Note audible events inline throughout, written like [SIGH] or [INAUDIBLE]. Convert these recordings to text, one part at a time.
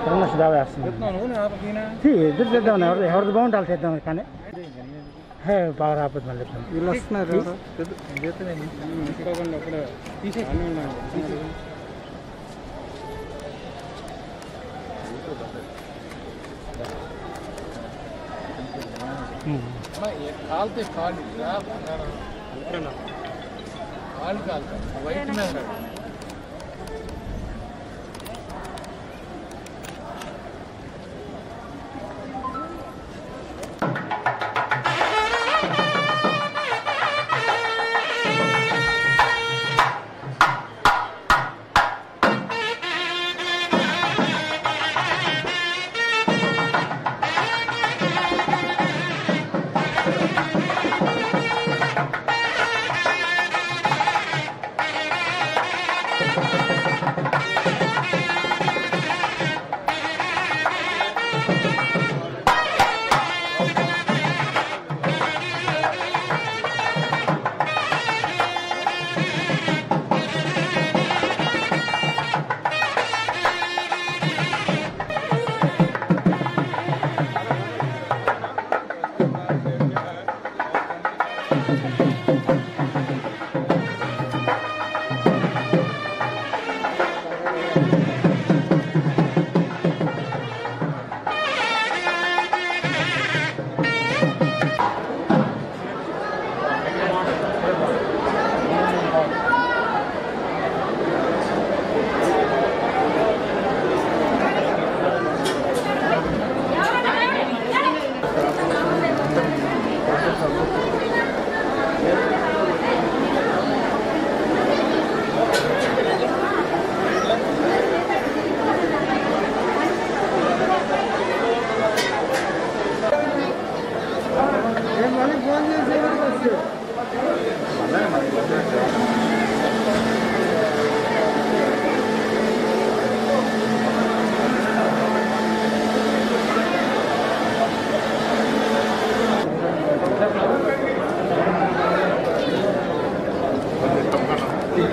Corona దావా వేస్తున్నాం ఎదురు చేద్దాం ఎవరు ఎవరిది బాగుంటే వాళ్ళు చేద్దాం కానీ హే, బాగా రాకపోతే మళ్ళీ ఇబ్బంది. వీళ్ళు వస్తున్నారు ఉమ్. కాలితే కాలు కాలు కాలు వైట్ మీద Yeah. [LAUGHS]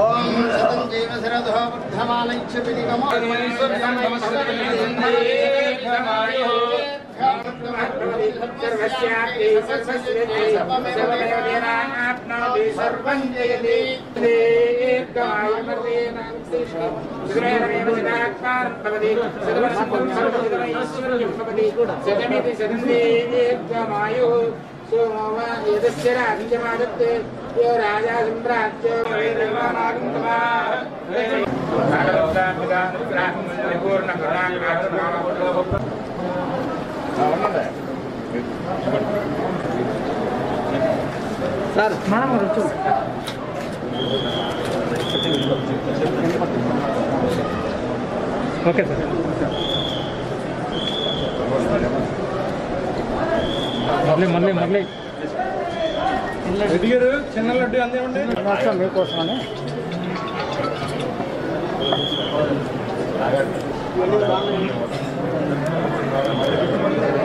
ఓం శతం జీవ శరదో వర్ధమానైచ్చ సర్వం జయతి రాజా సంప్రాజ్య సార్ మనం రుచు ఓకే సార్ మళ్ళీ మళ్ళీ మళ్ళీ రెడ్డి గారు చిన్న లడ్డు అందేమండి మీకోసమని Thank.